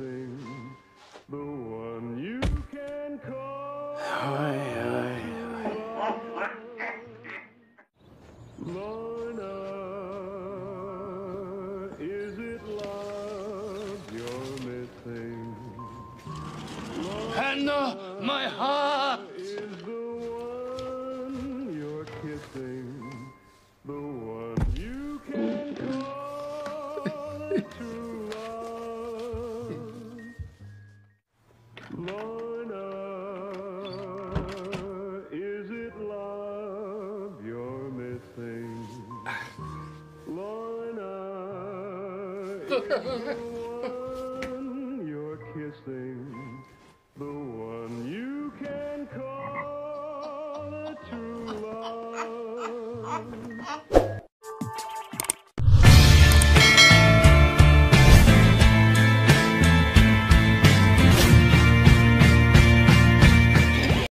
missing. The one you can call. Lorna, is it love you're missing? Hannah, my heart! Is the one you're kissing the one you can call Lorna, is it love you're missing? Lorna,